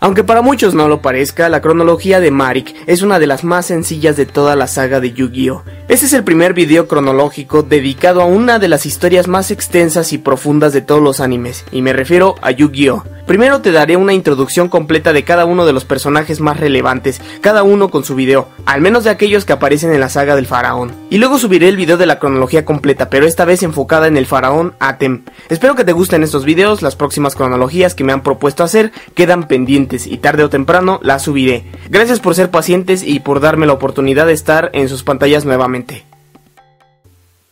Aunque para muchos no lo parezca, la cronología de Marik es una de las más sencillas de toda la saga de Yu-Gi-Oh! Este es el primer video cronológico dedicado a una de las historias más extensas y profundas de todos los animes, y me refiero a Yu-Gi-Oh! Primero te daré una introducción completa de cada uno de los personajes más relevantes, cada uno con su video, al menos de aquellos que aparecen en la saga del faraón. Y luego subiré el video de la cronología completa, pero esta vez enfocada en el faraón Atem. Espero que te gusten estos videos, las próximas cronologías que me han propuesto hacer quedan pendientes y tarde o temprano las subiré. Gracias por ser pacientes y por darme la oportunidad de estar en sus pantallas nuevamente.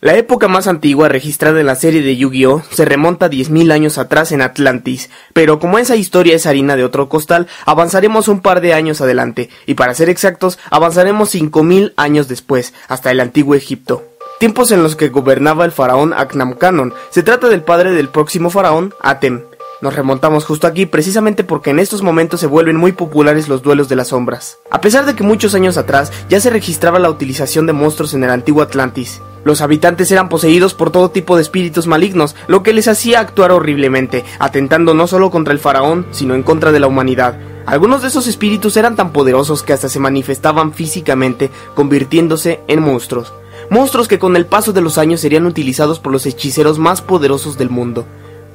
La época más antigua registrada en la serie de Yu-Gi-Oh se remonta 10.000 años atrás en Atlantis, pero como esa historia es harina de otro costal, avanzaremos un par de años adelante, y para ser exactos, avanzaremos 5.000 años después, hasta el antiguo Egipto. Tiempos en los que gobernaba el faraón Aknamkanon, se trata del padre del próximo faraón, Atem. Nos remontamos justo aquí precisamente porque en estos momentos se vuelven muy populares los duelos de las sombras. A pesar de que muchos años atrás ya se registraba la utilización de monstruos en el antiguo Atlantis, los habitantes eran poseídos por todo tipo de espíritus malignos, lo que les hacía actuar horriblemente, atentando no solo contra el faraón, sino en contra de la humanidad. Algunos de esos espíritus eran tan poderosos que hasta se manifestaban físicamente, convirtiéndose en monstruos. Monstruos que con el paso de los años serían utilizados por los hechiceros más poderosos del mundo.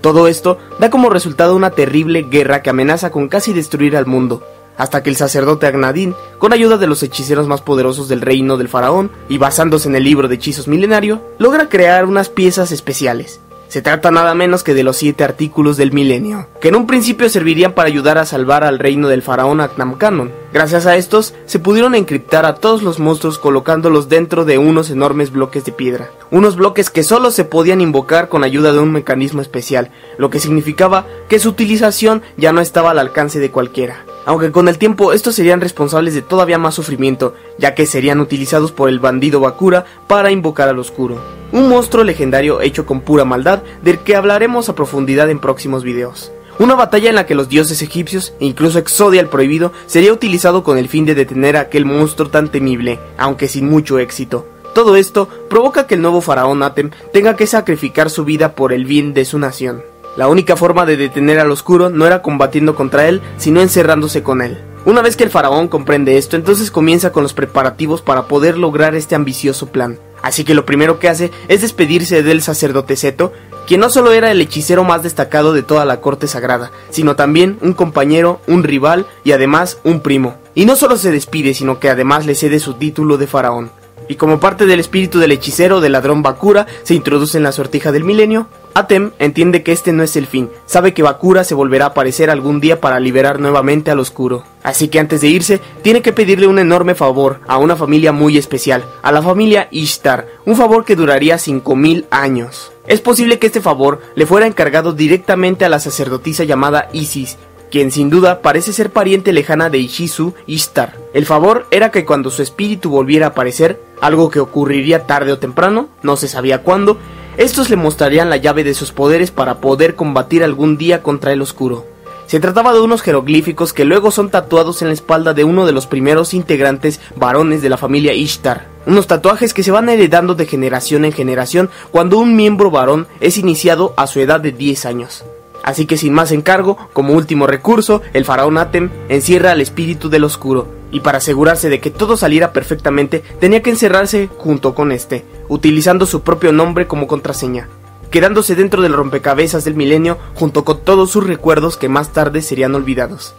Todo esto da como resultado una terrible guerra que amenaza con casi destruir al mundo, hasta que el sacerdote Agnadin, con ayuda de los hechiceros más poderosos del reino del faraón y basándose en el libro de hechizos milenario, logra crear unas piezas especiales. Se trata nada menos que de los siete artículos del milenio, que en un principio servirían para ayudar a salvar al reino del faraón Aknamkanon. Gracias a estos, se pudieron encriptar a todos los monstruos colocándolos dentro de unos enormes bloques de piedra. Unos bloques que solo se podían invocar con ayuda de un mecanismo especial, lo que significaba que su utilización ya no estaba al alcance de cualquiera aunque con el tiempo estos serían responsables de todavía más sufrimiento, ya que serían utilizados por el bandido Bakura para invocar al oscuro, un monstruo legendario hecho con pura maldad del que hablaremos a profundidad en próximos videos. Una batalla en la que los dioses egipcios, e incluso Exodia el prohibido, sería utilizado con el fin de detener a aquel monstruo tan temible, aunque sin mucho éxito. Todo esto provoca que el nuevo faraón Atem tenga que sacrificar su vida por el bien de su nación. La única forma de detener al oscuro no era combatiendo contra él, sino encerrándose con él. Una vez que el faraón comprende esto, entonces comienza con los preparativos para poder lograr este ambicioso plan. Así que lo primero que hace es despedirse del sacerdote Seto, quien no solo era el hechicero más destacado de toda la corte sagrada, sino también un compañero, un rival y además un primo. Y no solo se despide, sino que además le cede su título de faraón. Y como parte del espíritu del hechicero del ladrón Bakura se introduce en la sortija del milenio, Atem entiende que este no es el fin, sabe que Bakura se volverá a aparecer algún día para liberar nuevamente al oscuro. Así que antes de irse, tiene que pedirle un enorme favor a una familia muy especial, a la familia Ishtar, un favor que duraría 5000 años. Es posible que este favor le fuera encargado directamente a la sacerdotisa llamada Isis, quien sin duda parece ser pariente lejana de Ishizu Ishtar. El favor era que cuando su espíritu volviera a aparecer, algo que ocurriría tarde o temprano, no se sabía cuándo, estos le mostrarían la llave de sus poderes para poder combatir algún día contra el oscuro. Se trataba de unos jeroglíficos que luego son tatuados en la espalda de uno de los primeros integrantes varones de la familia Ishtar. Unos tatuajes que se van heredando de generación en generación cuando un miembro varón es iniciado a su edad de 10 años. Así que sin más encargo, como último recurso, el faraón Atem encierra al espíritu del oscuro, y para asegurarse de que todo saliera perfectamente, tenía que encerrarse junto con este, utilizando su propio nombre como contraseña, quedándose dentro del rompecabezas del milenio junto con todos sus recuerdos que más tarde serían olvidados.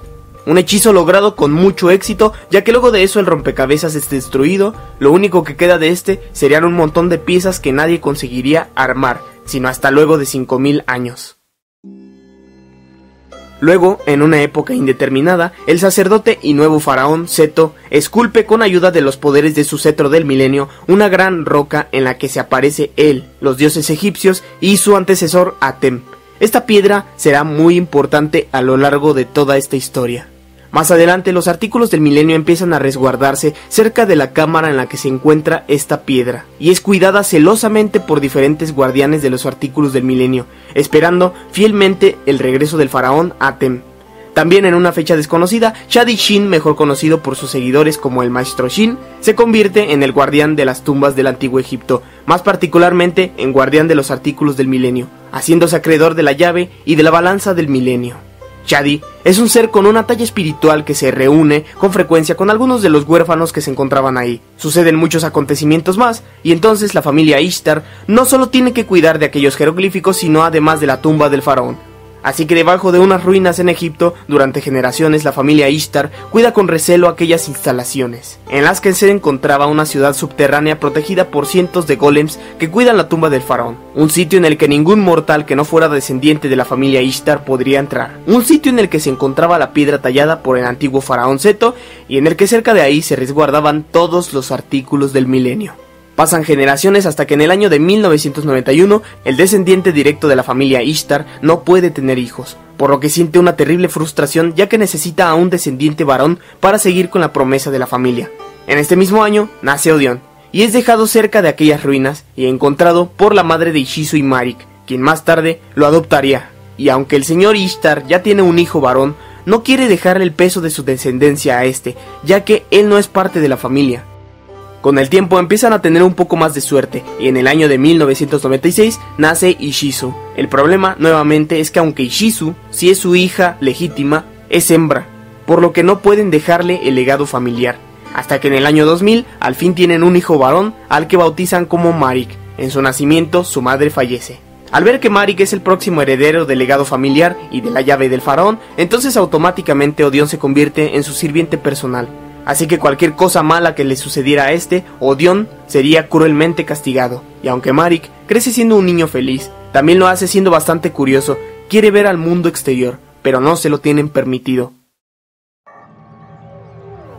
Un hechizo logrado con mucho éxito, ya que luego de eso el rompecabezas es destruido, lo único que queda de este serían un montón de piezas que nadie conseguiría armar, sino hasta luego de 5000 años. Luego, en una época indeterminada, el sacerdote y nuevo faraón Seto esculpe con ayuda de los poderes de su cetro del milenio una gran roca en la que se aparece él, los dioses egipcios y su antecesor Atem. Esta piedra será muy importante a lo largo de toda esta historia. Más adelante los artículos del milenio empiezan a resguardarse cerca de la cámara en la que se encuentra esta piedra, y es cuidada celosamente por diferentes guardianes de los artículos del milenio, esperando fielmente el regreso del faraón Atem. También en una fecha desconocida, Shadi Shin, mejor conocido por sus seguidores como el Maestro Shin, se convierte en el guardián de las tumbas del antiguo Egipto, más particularmente en guardián de los artículos del milenio, haciéndose acreedor de la llave y de la balanza del milenio. Shadi es un ser con una talla espiritual que se reúne con frecuencia con algunos de los huérfanos que se encontraban ahí. Suceden muchos acontecimientos más, y entonces la familia Ishtar no solo tiene que cuidar de aquellos jeroglíficos, sino además de la tumba del faraón. Así que debajo de unas ruinas en Egipto, durante generaciones la familia Ishtar cuida con recelo aquellas instalaciones, en las que se encontraba una ciudad subterránea protegida por cientos de golems que cuidan la tumba del faraón, un sitio en el que ningún mortal que no fuera descendiente de la familia Ishtar podría entrar, un sitio en el que se encontraba la piedra tallada por el antiguo faraón Seto y en el que cerca de ahí se resguardaban todos los artículos del milenio. Pasan generaciones hasta que en el año de 1991 el descendiente directo de la familia Ishtar no puede tener hijos, por lo que siente una terrible frustración ya que necesita a un descendiente varón para seguir con la promesa de la familia. En este mismo año nace Odion, y es dejado cerca de aquellas ruinas y encontrado por la madre de Ishizu y Marik, quien más tarde lo adoptaría. Y aunque el señor Ishtar ya tiene un hijo varón, no quiere dejarle el peso de su descendencia a este, ya que él no es parte de la familia. Con el tiempo empiezan a tener un poco más de suerte y en el año de 1996 nace Ishizu. El problema nuevamente es que aunque Ishizu, si es su hija legítima, es hembra, por lo que no pueden dejarle el legado familiar. Hasta que en el año 2000 al fin tienen un hijo varón al que bautizan como Marik. En su nacimiento su madre fallece. Al ver que Marik es el próximo heredero del legado familiar y de la llave del faraón, entonces automáticamente Odion se convierte en su sirviente personal Así que cualquier cosa mala que le sucediera a este, Odion sería cruelmente castigado. Y aunque Marik crece siendo un niño feliz, también lo hace siendo bastante curioso, quiere ver al mundo exterior, pero no se lo tienen permitido.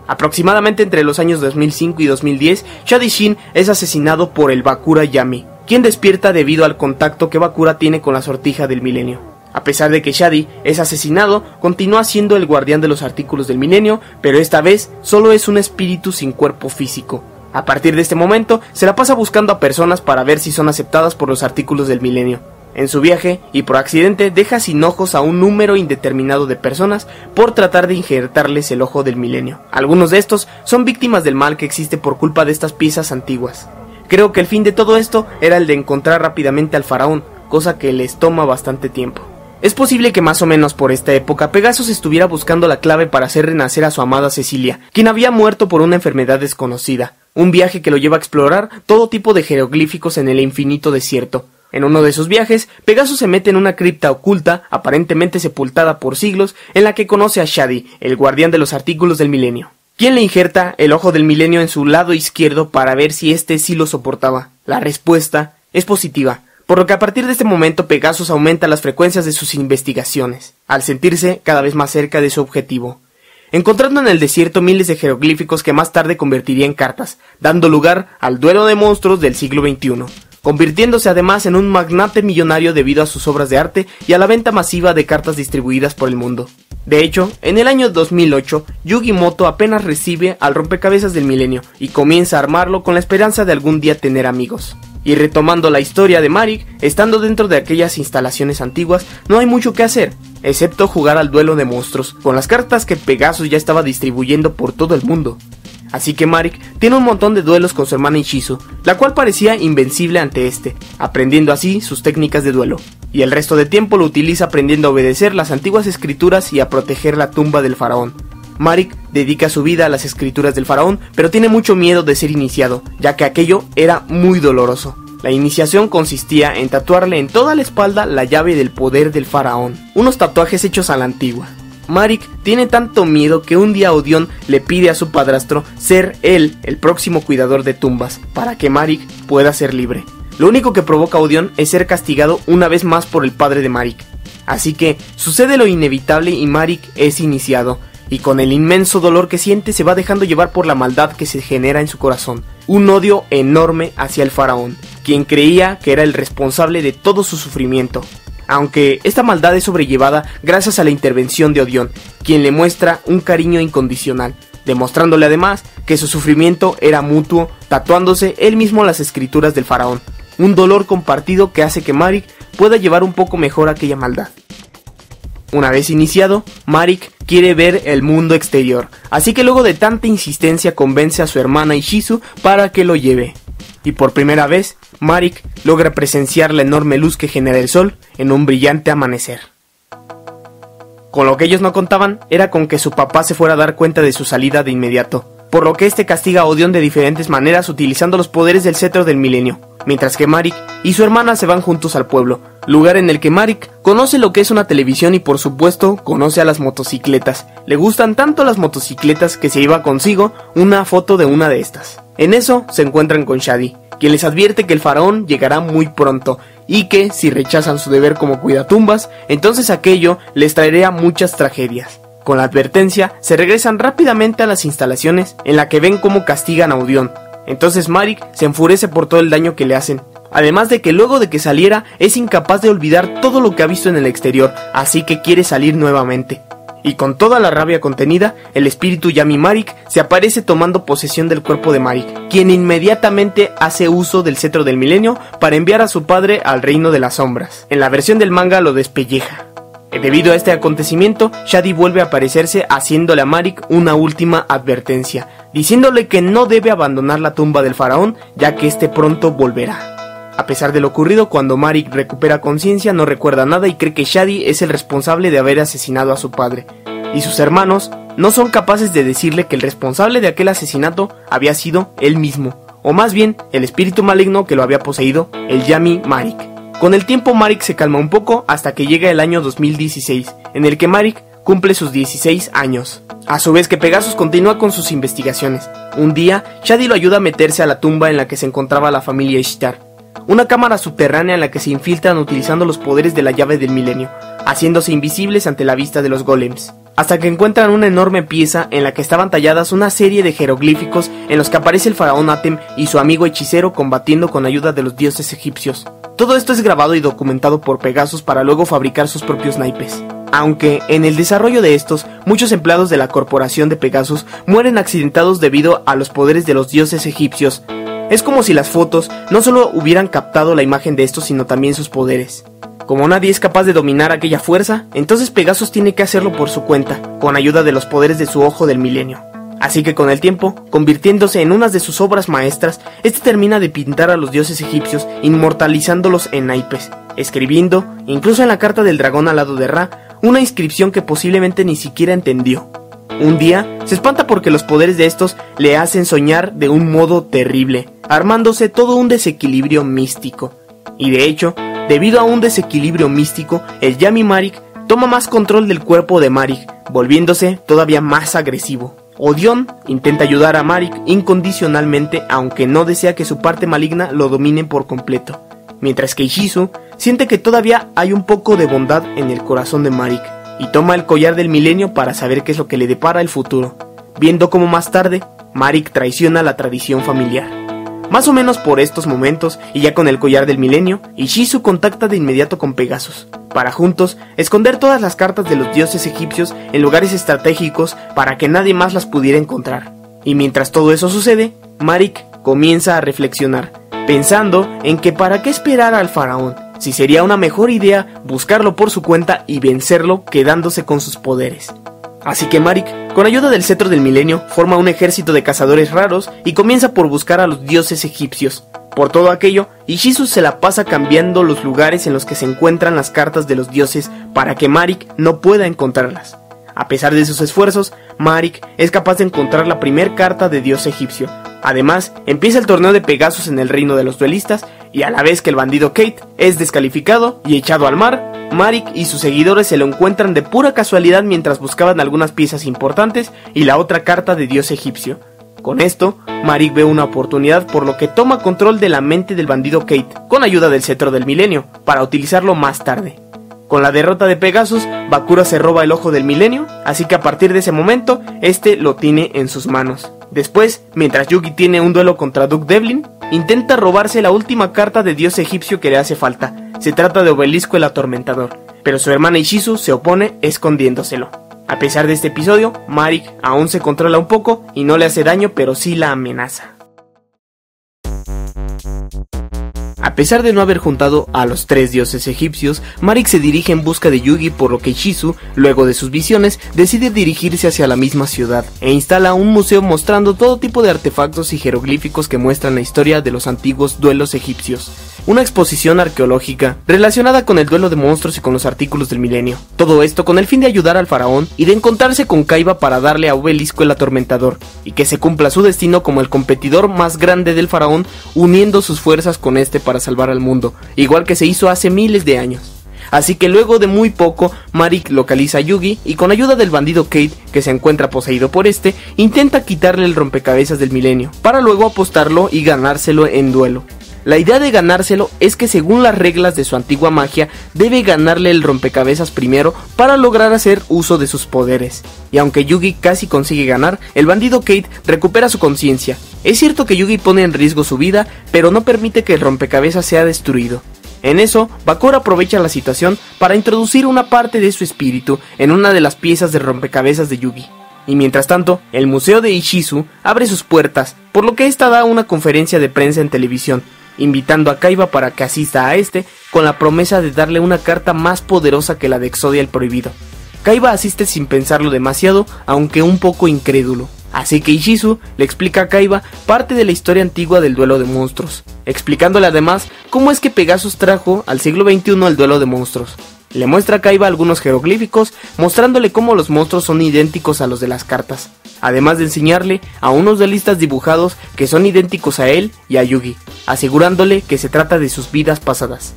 Aproximadamente entre los años 2005 y 2010, Shadi Shin es asesinado por el Bakura Yami, quien despierta debido al contacto que Bakura tiene con la sortija del milenio. A pesar de que Shadi es asesinado, continúa siendo el guardián de los artículos del milenio, pero esta vez solo es un espíritu sin cuerpo físico. A partir de este momento, se la pasa buscando a personas para ver si son aceptadas por los artículos del milenio. En su viaje, y por accidente, deja sin ojos a un número indeterminado de personas por tratar de injertarles el ojo del milenio. Algunos de estos son víctimas del mal que existe por culpa de estas piezas antiguas. Creo que el fin de todo esto era el de encontrar rápidamente al faraón, cosa que les toma bastante tiempo. Es posible que más o menos por esta época Pegasus estuviera buscando la clave para hacer renacer a su amada Cecilia, quien había muerto por una enfermedad desconocida, un viaje que lo lleva a explorar todo tipo de jeroglíficos en el infinito desierto. En uno de esos viajes, Pegasus se mete en una cripta oculta, aparentemente sepultada por siglos, en la que conoce a Shadi, el guardián de los artículos del milenio. ¿Quién le injerta el ojo del milenio en su lado izquierdo para ver si éste sí lo soportaba? La respuesta es positiva por lo que a partir de este momento Pegasus aumenta las frecuencias de sus investigaciones, al sentirse cada vez más cerca de su objetivo, encontrando en el desierto miles de jeroglíficos que más tarde convertiría en cartas, dando lugar al duelo de monstruos del siglo XXI, convirtiéndose además en un magnate millonario debido a sus obras de arte y a la venta masiva de cartas distribuidas por el mundo. De hecho, en el año 2008, Yugi Moto apenas recibe al rompecabezas del milenio y comienza a armarlo con la esperanza de algún día tener amigos. Y retomando la historia de Marik, estando dentro de aquellas instalaciones antiguas, no hay mucho que hacer, excepto jugar al duelo de monstruos, con las cartas que Pegasus ya estaba distribuyendo por todo el mundo. Así que Marik tiene un montón de duelos con su hermana Ishizu, la cual parecía invencible ante este, aprendiendo así sus técnicas de duelo. Y el resto de tiempo lo utiliza aprendiendo a obedecer las antiguas escrituras y a proteger la tumba del faraón. Marik dedica su vida a las escrituras del faraón, pero tiene mucho miedo de ser iniciado, ya que aquello era muy doloroso. La iniciación consistía en tatuarle en toda la espalda la llave del poder del faraón, unos tatuajes hechos a la antigua. Marik tiene tanto miedo que un día Odion le pide a su padrastro ser él el próximo cuidador de tumbas, para que Marik pueda ser libre. Lo único que provoca a Odion es ser castigado una vez más por el padre de Marik. Así que sucede lo inevitable y Marik es iniciado, y con el inmenso dolor que siente se va dejando llevar por la maldad que se genera en su corazón, un odio enorme hacia el faraón, quien creía que era el responsable de todo su sufrimiento. Aunque esta maldad es sobrellevada gracias a la intervención de Odión, quien le muestra un cariño incondicional, demostrándole además que su sufrimiento era mutuo, tatuándose él mismo las escrituras del faraón, un dolor compartido que hace que Marik pueda llevar un poco mejor aquella maldad. Una vez iniciado, Marik quiere ver el mundo exterior, así que luego de tanta insistencia convence a su hermana Ishizu para que lo lleve. Y por primera vez, Marik logra presenciar la enorme luz que genera el sol en un brillante amanecer. Con lo que ellos no contaban era con que su papá se fuera a dar cuenta de su salida de inmediato, por lo que este castiga a Odion de diferentes maneras utilizando los poderes del cetro del milenio, mientras que Marik y su hermana se van juntos al pueblo, lugar en el que Marik conoce lo que es una televisión y por supuesto conoce a las motocicletas. Le gustan tanto las motocicletas que se lleva consigo una foto de una de estas. En eso se encuentran con Shadi, quien les advierte que el faraón llegará muy pronto y que si rechazan su deber como cuidatumbas, entonces aquello les traería muchas tragedias. Con la advertencia, se regresan rápidamente a las instalaciones en la que ven cómo castigan a Udión. Entonces Marik se enfurece por todo el daño que le hacen, además de que luego de que saliera es incapaz de olvidar todo lo que ha visto en el exterior, así que quiere salir nuevamente. Y con toda la rabia contenida, el espíritu Yami Marik se aparece tomando posesión del cuerpo de Marik, quien inmediatamente hace uso del cetro del milenio para enviar a su padre al reino de las sombras. En la versión del manga lo despelleja. Debido a este acontecimiento, Shadi vuelve a aparecerse haciéndole a Marik una última advertencia, diciéndole que no debe abandonar la tumba del faraón ya que éste pronto volverá. A pesar de lo ocurrido, cuando Marik recupera conciencia no recuerda nada y cree que Shadi es el responsable de haber asesinado a su padre, y sus hermanos no son capaces de decirle que el responsable de aquel asesinato había sido él mismo, o más bien el espíritu maligno que lo había poseído, el Yami Marik. Con el tiempo Marik se calma un poco hasta que llega el año 2016, en el que Marik cumple sus 16 años. A su vez que Pegasus continúa con sus investigaciones. Un día, Shadi lo ayuda a meterse a la tumba en la que se encontraba la familia Ishtar una cámara subterránea en la que se infiltran utilizando los poderes de la llave del milenio, haciéndose invisibles ante la vista de los golems, hasta que encuentran una enorme pieza en la que estaban talladas una serie de jeroglíficos en los que aparece el faraón Atem y su amigo hechicero combatiendo con ayuda de los dioses egipcios. Todo esto es grabado y documentado por Pegasus para luego fabricar sus propios naipes. Aunque en el desarrollo de estos, muchos empleados de la corporación de Pegasus mueren accidentados debido a los poderes de los dioses egipcios, es como si las fotos no solo hubieran captado la imagen de estos, sino también sus poderes. Como nadie es capaz de dominar aquella fuerza, entonces Pegasus tiene que hacerlo por su cuenta, con ayuda de los poderes de su ojo del milenio. Así que con el tiempo, convirtiéndose en una de sus obras maestras, este termina de pintar a los dioses egipcios, inmortalizándolos en naipes, escribiendo, incluso en la carta del dragón al lado de Ra, una inscripción que posiblemente ni siquiera entendió. Un día, se espanta porque los poderes de estos le hacen soñar de un modo terrible, armándose todo un desequilibrio místico. Y de hecho, debido a un desequilibrio místico, el Yami Marik toma más control del cuerpo de Marik, volviéndose todavía más agresivo. Odion intenta ayudar a Marik incondicionalmente aunque no desea que su parte maligna lo domine por completo, mientras que Ishizu siente que todavía hay un poco de bondad en el corazón de Marik y toma el collar del milenio para saber qué es lo que le depara el futuro, viendo cómo más tarde Marik traiciona la tradición familiar. Más o menos por estos momentos, y ya con el collar del milenio, Ishizu contacta de inmediato con Pegasus, para juntos esconder todas las cartas de los dioses egipcios en lugares estratégicos para que nadie más las pudiera encontrar. Y mientras todo eso sucede, Marik comienza a reflexionar, pensando en que para qué esperar al faraón, si sería una mejor idea buscarlo por su cuenta y vencerlo quedándose con sus poderes. Así que Marik, con ayuda del cetro del milenio, forma un ejército de cazadores raros y comienza por buscar a los dioses egipcios. Por todo aquello, Ishizu se la pasa cambiando los lugares en los que se encuentran las cartas de los dioses para que Marik no pueda encontrarlas. A pesar de sus esfuerzos, Marik es capaz de encontrar la primer carta de dios egipcio. Además, empieza el torneo de Pegasus en el reino de los duelistas y a la vez que el bandido Kate es descalificado y echado al mar, Marik y sus seguidores se lo encuentran de pura casualidad mientras buscaban algunas piezas importantes y la otra carta de dios egipcio. Con esto, Marik ve una oportunidad por lo que toma control de la mente del bandido Kate, con ayuda del cetro del milenio, para utilizarlo más tarde. Con la derrota de Pegasus, Bakura se roba el ojo del milenio, así que a partir de ese momento, este lo tiene en sus manos. Después, mientras Yugi tiene un duelo contra Duke Devlin, intenta robarse la última carta de dios egipcio que le hace falta. Se trata de Obelisco el Atormentador, pero su hermana Ishizu se opone escondiéndoselo. A pesar de este episodio, Marik aún se controla un poco y no le hace daño, pero sí la amenaza. A pesar de no haber juntado a los tres dioses egipcios, Marik se dirige en busca de Yugi por lo que Shizu, luego de sus visiones, decide dirigirse hacia la misma ciudad e instala un museo mostrando todo tipo de artefactos y jeroglíficos que muestran la historia de los antiguos duelos egipcios una exposición arqueológica relacionada con el duelo de monstruos y con los artículos del milenio. Todo esto con el fin de ayudar al faraón y de encontrarse con Kaiba para darle a Obelisco el atormentador, y que se cumpla su destino como el competidor más grande del faraón, uniendo sus fuerzas con este para salvar al mundo, igual que se hizo hace miles de años. Así que luego de muy poco, Marik localiza a Yugi y con ayuda del bandido Kate, que se encuentra poseído por este, intenta quitarle el rompecabezas del milenio, para luego apostarlo y ganárselo en duelo. La idea de ganárselo es que según las reglas de su antigua magia, debe ganarle el rompecabezas primero para lograr hacer uso de sus poderes. Y aunque Yugi casi consigue ganar, el bandido Kate recupera su conciencia. Es cierto que Yugi pone en riesgo su vida, pero no permite que el rompecabezas sea destruido. En eso, Bakura aprovecha la situación para introducir una parte de su espíritu en una de las piezas de rompecabezas de Yugi. Y mientras tanto, el Museo de Ishizu abre sus puertas, por lo que esta da una conferencia de prensa en televisión, invitando a Kaiba para que asista a este con la promesa de darle una carta más poderosa que la de Exodia el Prohibido. Kaiba asiste sin pensarlo demasiado, aunque un poco incrédulo. Así que Ishizu le explica a Kaiba parte de la historia antigua del duelo de monstruos, explicándole además cómo es que Pegasus trajo al siglo XXI el duelo de monstruos. Le muestra a Kaiba algunos jeroglíficos, mostrándole cómo los monstruos son idénticos a los de las cartas, además de enseñarle a unos duelistas dibujados que son idénticos a él y a Yugi, asegurándole que se trata de sus vidas pasadas.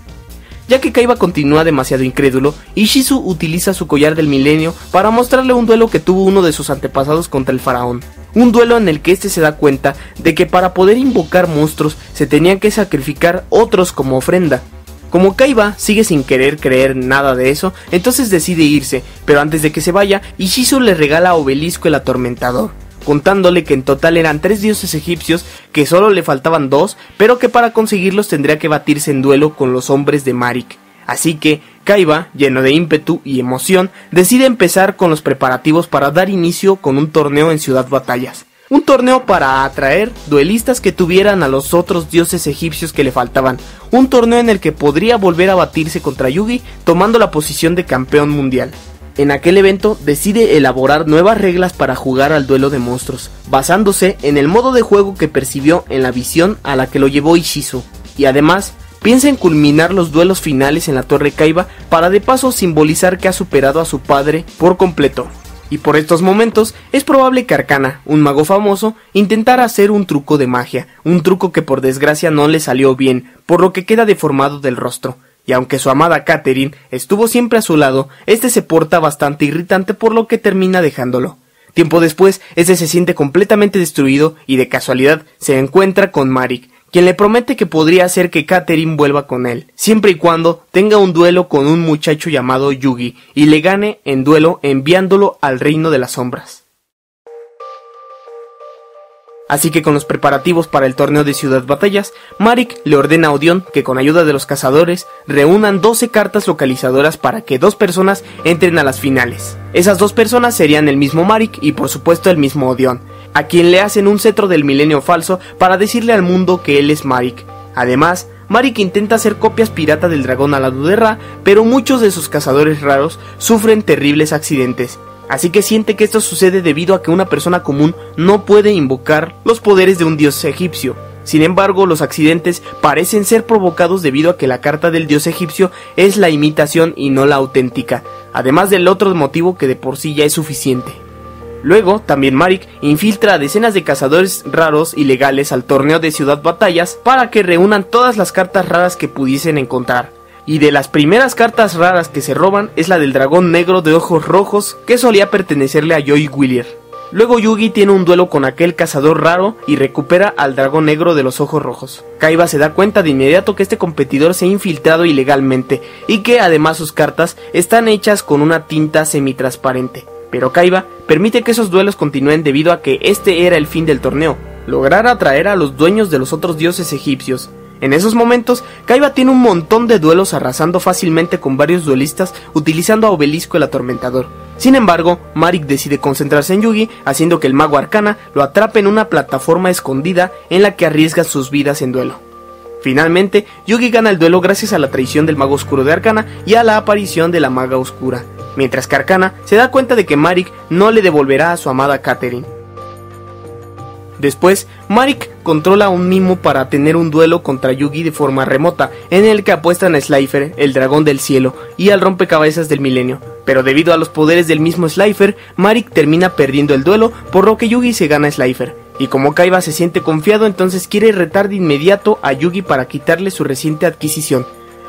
Ya que Kaiba continúa demasiado incrédulo, Ishizu utiliza su collar del milenio para mostrarle un duelo que tuvo uno de sus antepasados contra el faraón. Un duelo en el que éste se da cuenta de que para poder invocar monstruos se tenían que sacrificar otros como ofrenda. Como Kaiba sigue sin querer creer nada de eso, entonces decide irse, pero antes de que se vaya, Ishizu le regala a Obelisco el atormentador contándole que en total eran tres dioses egipcios, que solo le faltaban dos, pero que para conseguirlos tendría que batirse en duelo con los hombres de Marik. Así que Kaiba, lleno de ímpetu y emoción, decide empezar con los preparativos para dar inicio con un torneo en Ciudad Batallas. Un torneo para atraer duelistas que tuvieran a los otros dioses egipcios que le faltaban. Un torneo en el que podría volver a batirse contra Yugi tomando la posición de campeón mundial en aquel evento decide elaborar nuevas reglas para jugar al duelo de monstruos, basándose en el modo de juego que percibió en la visión a la que lo llevó Ishizu, y además piensa en culminar los duelos finales en la Torre Kaiba para de paso simbolizar que ha superado a su padre por completo. Y por estos momentos es probable que Arcana, un mago famoso, intentara hacer un truco de magia, un truco que por desgracia no le salió bien, por lo que queda deformado del rostro, y aunque su amada Catherine estuvo siempre a su lado, este se porta bastante irritante por lo que termina dejándolo. Tiempo después, este se siente completamente destruido y de casualidad se encuentra con Marik, quien le promete que podría hacer que Catherine vuelva con él, siempre y cuando tenga un duelo con un muchacho llamado Yugi y le gane en duelo enviándolo al reino de las sombras. Así que con los preparativos para el torneo de Ciudad Batallas, Marik le ordena a Odion que con ayuda de los cazadores reúnan 12 cartas localizadoras para que dos personas entren a las finales. Esas dos personas serían el mismo Marik y por supuesto el mismo Odion, a quien le hacen un cetro del milenio falso para decirle al mundo que él es Marik. Además, Marik intenta hacer copias pirata del dragón alado de Ra, pero muchos de sus cazadores raros sufren terribles accidentes, Así que siente que esto sucede debido a que una persona común no puede invocar los poderes de un dios egipcio. Sin embargo, los accidentes parecen ser provocados debido a que la carta del dios egipcio es la imitación y no la auténtica, además del otro motivo que de por sí ya es suficiente. Luego, también Marik infiltra a decenas de cazadores raros y legales al torneo de Ciudad Batallas para que reúnan todas las cartas raras que pudiesen encontrar y de las primeras cartas raras que se roban es la del dragón negro de ojos rojos que solía pertenecerle a Joy Willier. Luego Yugi tiene un duelo con aquel cazador raro y recupera al dragón negro de los ojos rojos. Kaiba se da cuenta de inmediato que este competidor se ha infiltrado ilegalmente y que además sus cartas están hechas con una tinta semitransparente. Pero Kaiba permite que esos duelos continúen debido a que este era el fin del torneo, lograr atraer a los dueños de los otros dioses egipcios, en esos momentos, Kaiba tiene un montón de duelos arrasando fácilmente con varios duelistas utilizando a Obelisco el Atormentador. Sin embargo, Marik decide concentrarse en Yugi, haciendo que el mago arcana lo atrape en una plataforma escondida en la que arriesga sus vidas en duelo. Finalmente, Yugi gana el duelo gracias a la traición del mago oscuro de Arcana y a la aparición de la maga oscura, mientras que Arcana se da cuenta de que Marik no le devolverá a su amada Catherine. Después, Marik controla un mimo para tener un duelo contra Yugi de forma remota, en el que apuestan a Slifer, el dragón del cielo, y al rompecabezas del milenio. Pero debido a los poderes del mismo Slifer, Marik termina perdiendo el duelo, por lo que Yugi se gana a Slifer. Y como Kaiba se siente confiado, entonces quiere retar de inmediato a Yugi para quitarle su reciente adquisición.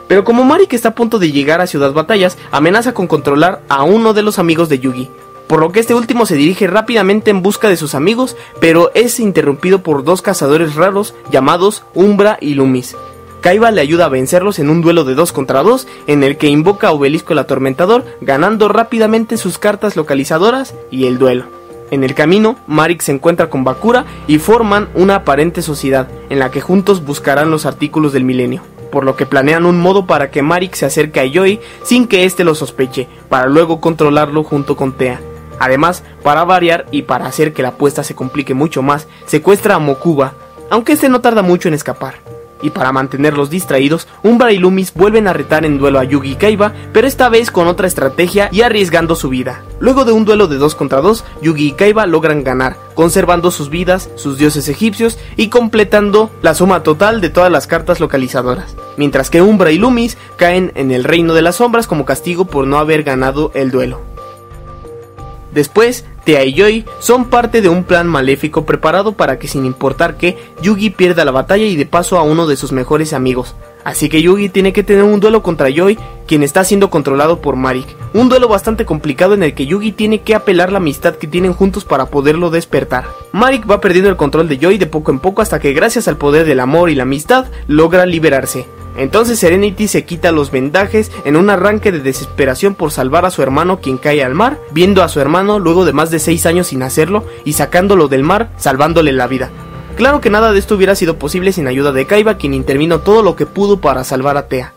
Pero como Marik está a punto de llegar a Ciudad Batallas, amenaza con controlar a uno de los amigos de Yugi, por lo que este último se dirige rápidamente en busca de sus amigos, pero es interrumpido por dos cazadores raros llamados Umbra y Lumis. Kaiba le ayuda a vencerlos en un duelo de 2 contra 2 en el que invoca a Obelisco el Atormentador, ganando rápidamente sus cartas localizadoras y el duelo. En el camino, Marik se encuentra con Bakura y forman una aparente sociedad en la que juntos buscarán los artículos del milenio por lo que planean un modo para que Marik se acerque a Yoi sin que éste lo sospeche, para luego controlarlo junto con Tea. Además, para variar y para hacer que la apuesta se complique mucho más, secuestra a Mokuba, aunque este no tarda mucho en escapar. Y para mantenerlos distraídos, Umbra y Lumis vuelven a retar en duelo a Yugi y Kaiba, pero esta vez con otra estrategia y arriesgando su vida. Luego de un duelo de 2 contra 2, Yugi y Kaiba logran ganar, conservando sus vidas, sus dioses egipcios y completando la suma total de todas las cartas localizadoras. Mientras que Umbra y Lumis caen en el reino de las sombras como castigo por no haber ganado el duelo. Después, Tea y Yoi son parte de un plan maléfico preparado para que sin importar qué, Yugi pierda la batalla y de paso a uno de sus mejores amigos. Así que Yugi tiene que tener un duelo contra Yoi, quien está siendo controlado por Marik. Un duelo bastante complicado en el que Yugi tiene que apelar la amistad que tienen juntos para poderlo despertar. Marik va perdiendo el control de Yoi de poco en poco hasta que gracias al poder del amor y la amistad logra liberarse. Entonces Serenity se quita los vendajes en un arranque de desesperación por salvar a su hermano quien cae al mar, viendo a su hermano luego de más de 6 años sin hacerlo y sacándolo del mar, salvándole la vida. Claro que nada de esto hubiera sido posible sin ayuda de Kaiba quien intervino todo lo que pudo para salvar a Tea.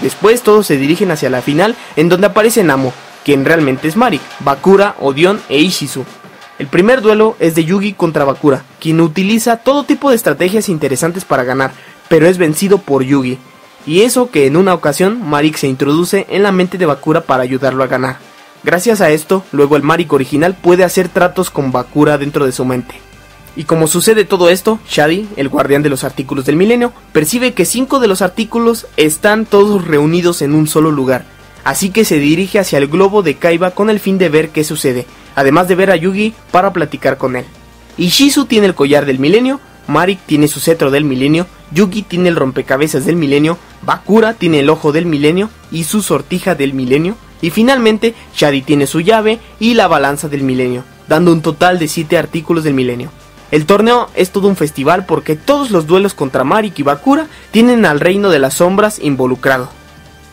Después todos se dirigen hacia la final en donde aparece Namo, quien realmente es Marik, Bakura, Odion e Ishizu, el primer duelo es de Yugi contra Bakura, quien utiliza todo tipo de estrategias interesantes para ganar, pero es vencido por Yugi. Y eso que en una ocasión Marik se introduce en la mente de Bakura para ayudarlo a ganar. Gracias a esto, luego el Marik original puede hacer tratos con Bakura dentro de su mente. Y como sucede todo esto, Shadi, el guardián de los artículos del milenio, percibe que cinco de los artículos están todos reunidos en un solo lugar, así que se dirige hacia el globo de Kaiba con el fin de ver qué sucede, además de ver a Yugi para platicar con él. Ishizu tiene el collar del milenio, Marik tiene su cetro del milenio, Yugi tiene el rompecabezas del milenio, Bakura tiene el ojo del milenio y su sortija del milenio, y finalmente Shadi tiene su llave y la balanza del milenio, dando un total de 7 artículos del milenio. El torneo es todo un festival porque todos los duelos contra Marik y Bakura tienen al reino de las sombras involucrado.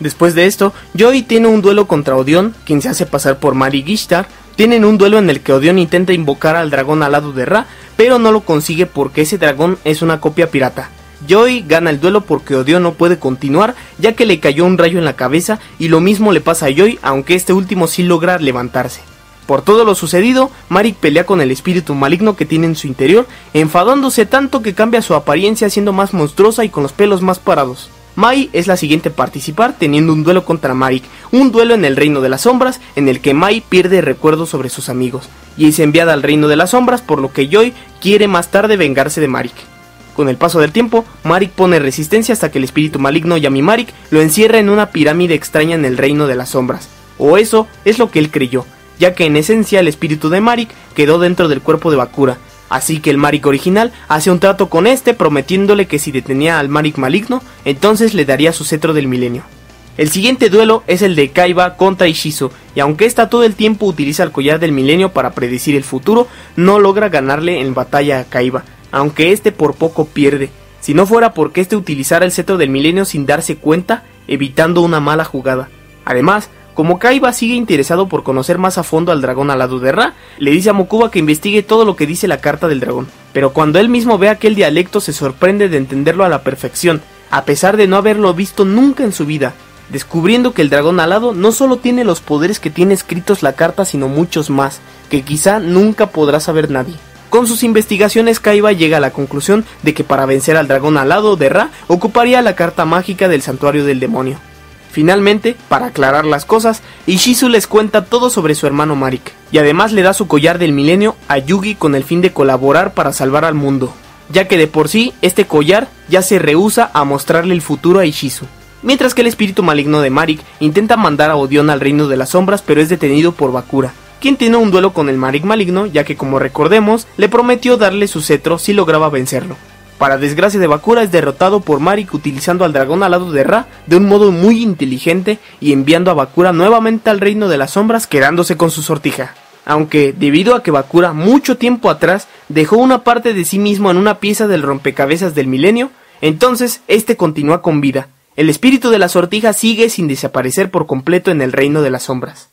Después de esto, Joy tiene un duelo contra Odion, quien se hace pasar por Mari Gishtar. Tienen un duelo en el que Odion intenta invocar al dragón alado de Ra, pero no lo consigue porque ese dragón es una copia pirata. Joy gana el duelo porque Odion no puede continuar ya que le cayó un rayo en la cabeza y lo mismo le pasa a Joy aunque este último sí logra levantarse. Por todo lo sucedido, Marik pelea con el espíritu maligno que tiene en su interior, enfadándose tanto que cambia su apariencia siendo más monstruosa y con los pelos más parados. Mai es la siguiente a participar teniendo un duelo contra Marik, un duelo en el reino de las sombras en el que Mai pierde recuerdos sobre sus amigos y es enviada al reino de las sombras por lo que Joy quiere más tarde vengarse de Marik. Con el paso del tiempo, Marik pone resistencia hasta que el espíritu maligno Yami Marik lo encierra en una pirámide extraña en el reino de las sombras, o eso es lo que él creyó, ya que en esencia el espíritu de Marik quedó dentro del cuerpo de Bakura, Así que el Marik original hace un trato con este prometiéndole que si detenía al Marik maligno, entonces le daría su cetro del milenio. El siguiente duelo es el de Kaiba contra Ishizu, y aunque esta todo el tiempo utiliza el collar del milenio para predecir el futuro, no logra ganarle en batalla a Kaiba, aunque este por poco pierde. Si no fuera porque este utilizara el cetro del milenio sin darse cuenta, evitando una mala jugada. Además, como Kaiba sigue interesado por conocer más a fondo al dragón alado de Ra, le dice a Mokuba que investigue todo lo que dice la carta del dragón. Pero cuando él mismo ve aquel dialecto se sorprende de entenderlo a la perfección, a pesar de no haberlo visto nunca en su vida, descubriendo que el dragón alado no solo tiene los poderes que tiene escritos la carta, sino muchos más, que quizá nunca podrá saber nadie. Con sus investigaciones, Kaiba llega a la conclusión de que para vencer al dragón alado de Ra, ocuparía la carta mágica del santuario del demonio. Finalmente, para aclarar las cosas, Ishizu les cuenta todo sobre su hermano Marik, y además le da su collar del milenio a Yugi con el fin de colaborar para salvar al mundo, ya que de por sí este collar ya se rehúsa a mostrarle el futuro a Ishizu. Mientras que el espíritu maligno de Marik intenta mandar a Odion al reino de las sombras, pero es detenido por Bakura, quien tiene un duelo con el Marik maligno, ya que como recordemos, le prometió darle su cetro si lograba vencerlo. Para desgracia de Bakura es derrotado por Marik utilizando al dragón alado de Ra de un modo muy inteligente y enviando a Bakura nuevamente al reino de las sombras quedándose con su sortija. Aunque, debido a que Bakura mucho tiempo atrás dejó una parte de sí mismo en una pieza del rompecabezas del milenio, entonces este continúa con vida. El espíritu de la sortija sigue sin desaparecer por completo en el reino de las sombras.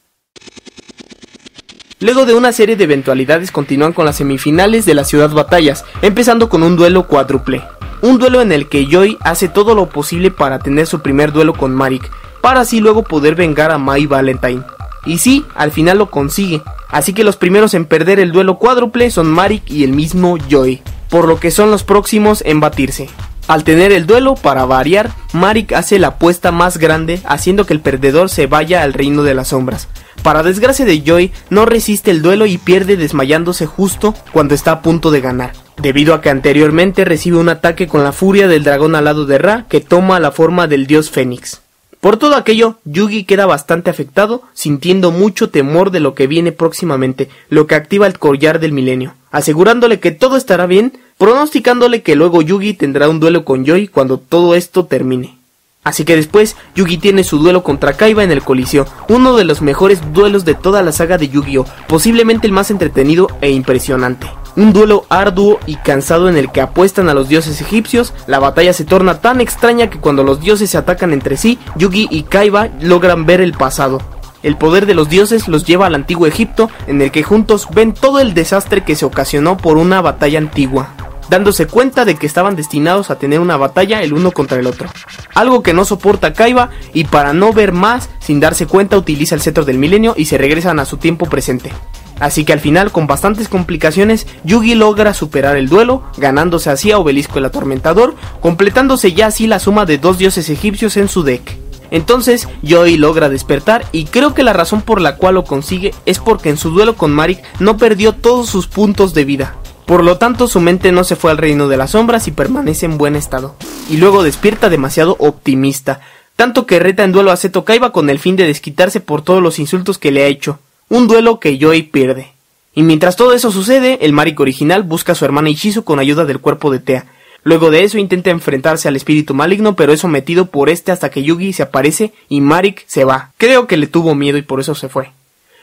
Luego de una serie de eventualidades continúan con las semifinales de la ciudad batallas, empezando con un duelo cuádruple. Un duelo en el que Joy hace todo lo posible para tener su primer duelo con Marik, para así luego poder vengar a Mai Valentine. Y sí, al final lo consigue, así que los primeros en perder el duelo cuádruple son Marik y el mismo Joy, por lo que son los próximos en batirse. Al tener el duelo, para variar, Marik hace la apuesta más grande, haciendo que el perdedor se vaya al reino de las sombras. Para desgracia de Joy, no resiste el duelo y pierde desmayándose justo cuando está a punto de ganar, debido a que anteriormente recibe un ataque con la furia del dragón alado de Ra que toma la forma del dios Fénix. Por todo aquello, Yugi queda bastante afectado, sintiendo mucho temor de lo que viene próximamente, lo que activa el collar del milenio, asegurándole que todo estará bien, pronosticándole que luego Yugi tendrá un duelo con Joy cuando todo esto termine. Así que después, Yugi tiene su duelo contra Kaiba en el Coliseo, uno de los mejores duelos de toda la saga de Yu-Gi-Oh!, posiblemente el más entretenido e impresionante. Un duelo arduo y cansado en el que apuestan a los dioses egipcios, la batalla se torna tan extraña que cuando los dioses se atacan entre sí, Yugi y Kaiba logran ver el pasado. El poder de los dioses los lleva al antiguo Egipto, en el que juntos ven todo el desastre que se ocasionó por una batalla antigua dándose cuenta de que estaban destinados a tener una batalla el uno contra el otro. Algo que no soporta Kaiba y para no ver más, sin darse cuenta utiliza el cetro del milenio y se regresan a su tiempo presente. Así que al final, con bastantes complicaciones, Yugi logra superar el duelo, ganándose así a Obelisco el Atormentador, completándose ya así la suma de dos dioses egipcios en su deck. Entonces, Joy logra despertar y creo que la razón por la cual lo consigue es porque en su duelo con Marik no perdió todos sus puntos de vida. Por lo tanto, su mente no se fue al reino de las sombras y permanece en buen estado. Y luego despierta demasiado optimista, tanto que reta en duelo a Seto Kaiba con el fin de desquitarse por todos los insultos que le ha hecho. Un duelo que Yoi pierde. Y mientras todo eso sucede, el Marik original busca a su hermana Ishizu con ayuda del cuerpo de Tea. Luego de eso intenta enfrentarse al espíritu maligno, pero es sometido por este hasta que Yugi se aparece y Marik se va. Creo que le tuvo miedo y por eso se fue.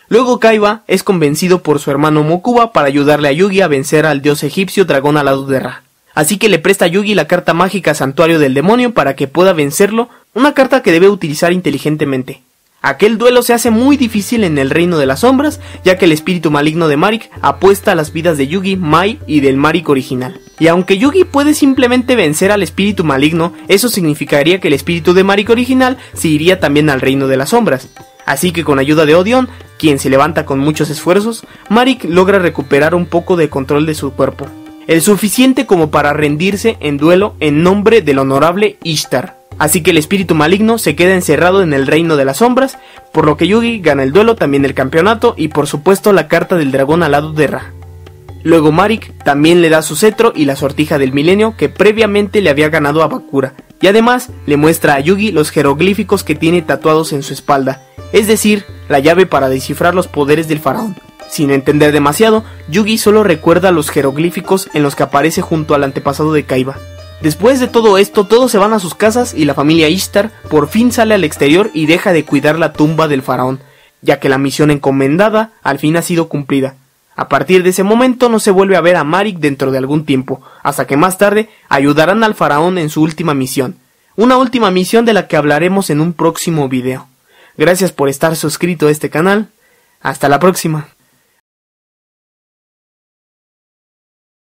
Luego Kaiba es convencido por su hermano Mokuba para ayudarle a Yugi a vencer al dios egipcio dragón alado de Ra. Así que le presta a Yugi la carta mágica Santuario del Demonio para que pueda vencerlo, una carta que debe utilizar inteligentemente. Aquel duelo se hace muy difícil en el reino de las sombras, ya que el espíritu maligno de Marik apuesta a las vidas de Yugi, Mai y del Marik original. Y aunque Yugi puede simplemente vencer al espíritu maligno, eso significaría que el espíritu de Marik original se iría también al reino de las sombras. Así que con ayuda de Odion, quien se levanta con muchos esfuerzos, Marik logra recuperar un poco de control de su cuerpo, el suficiente como para rendirse en duelo en nombre del honorable Ishtar. Así que el espíritu maligno se queda encerrado en el reino de las sombras, por lo que Yugi gana el duelo, también el campeonato y por supuesto la carta del dragón alado de Ra. Luego Marik también le da su cetro y la sortija del milenio que previamente le había ganado a Bakura, y además le muestra a Yugi los jeroglíficos que tiene tatuados en su espalda, es decir, la llave para descifrar los poderes del faraón. Sin entender demasiado, Yugi solo recuerda los jeroglíficos en los que aparece junto al antepasado de Kaiba. Después de todo esto, todos se van a sus casas y la familia Ishtar por fin sale al exterior y deja de cuidar la tumba del faraón, ya que la misión encomendada al fin ha sido cumplida. A partir de ese momento no se vuelve a ver a Marik dentro de algún tiempo, hasta que más tarde ayudarán al faraón en su última misión, una última misión de la que hablaremos en un próximo video. Gracias por estar suscrito a este canal. Hasta la próxima.